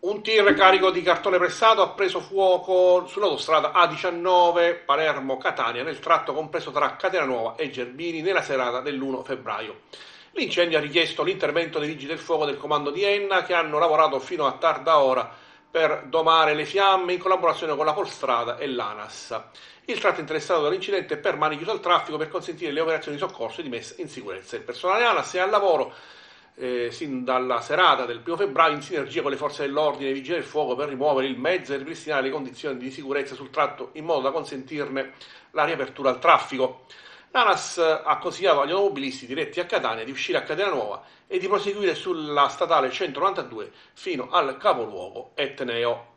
Un tir carico di cartone pressato ha preso fuoco sull'autostrada A19 Palermo-Catania nel tratto compreso tra Catena Nuova e Gerbini nella serata dell'1 febbraio. L'incendio ha richiesto l'intervento dei vigili del fuoco del comando di Enna che hanno lavorato fino a tarda ora per domare le fiamme in collaborazione con la Polstrada e l'ANAS. Il tratto interessato dall'incidente permane chiuso al traffico per consentire le operazioni di soccorso e di messa in sicurezza. Il personale ANAS è al lavoro eh, sin dalla serata del primo febbraio in sinergia con le forze dell'ordine e vigili del fuoco per rimuovere il mezzo e ripristinare le condizioni di sicurezza sul tratto in modo da consentirne la riapertura al traffico. L'ANAS ha consigliato agli automobilisti diretti a Catania di uscire a Catena Nuova e di proseguire sulla statale 192 fino al capoluogo etneo.